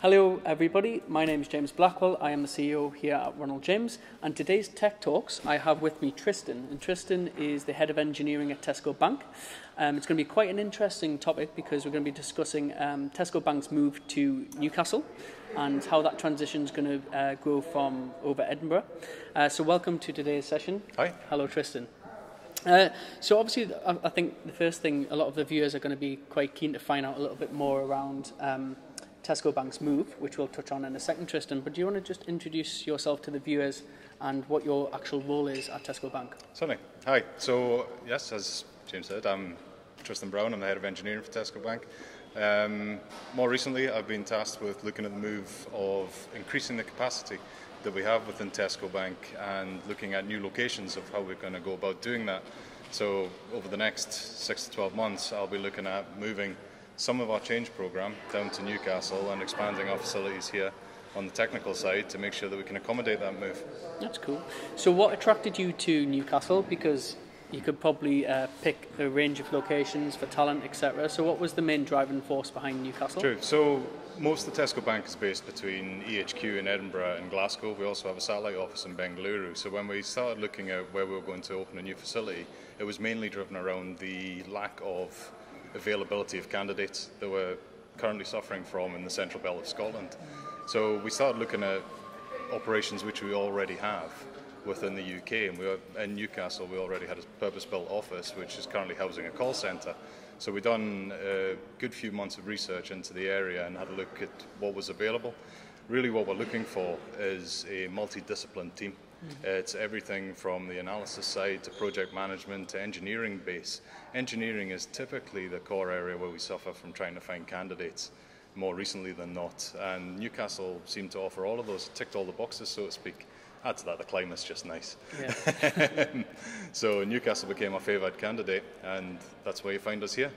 Hello, everybody. My name is James Blackwell. I am the CEO here at Ronald James. And today's Tech Talks, I have with me Tristan. And Tristan is the head of engineering at Tesco Bank. Um, it's going to be quite an interesting topic because we're going to be discussing um, Tesco Bank's move to Newcastle and how that transition is going to uh, go from over Edinburgh. Uh, so, welcome to today's session. Hi. Hello, Tristan. Uh, so obviously, I, I think the first thing a lot of the viewers are going to be quite keen to find out a little bit more around um, Tesco Bank's move, which we'll touch on in a second, Tristan. But do you want to just introduce yourself to the viewers and what your actual role is at Tesco Bank? Certainly. Hi. So, yes, as James said, I'm Tristan Brown. I'm the head of engineering for Tesco Bank. Um, more recently, I've been tasked with looking at the move of increasing the capacity that we have within Tesco Bank and looking at new locations of how we're going to go about doing that. So, over the next six to 12 months, I'll be looking at moving some of our change program down to Newcastle and expanding our facilities here on the technical side to make sure that we can accommodate that move. That's cool. So, what attracted you to Newcastle? Because you could probably uh, pick a range of locations for talent, etc. So, what was the main driving force behind Newcastle? True. So, most of the Tesco Bank is based between EHQ in Edinburgh and Glasgow. We also have a satellite office in Bengaluru. So, when we started looking at where we were going to open a new facility, it was mainly driven around the lack of availability of candidates that we're currently suffering from in the central belt of Scotland. So we started looking at operations which we already have within the UK, and we were, in Newcastle we already had a purpose-built office which is currently housing a call centre. So we've done a good few months of research into the area and had a look at what was available. Really, what we're looking for is a multidiscipline team Mm-hmm. It's everything from the analysis side to project management to engineering base. Engineering is typically the core area where we suffer from trying to find candidates more recently than not. And Newcastle seemed to offer all of those, ticked all the boxes, so to speak. Add to that, the climate's just nice. Yeah. so Newcastle became our favoured candidate, and that's why you find us here.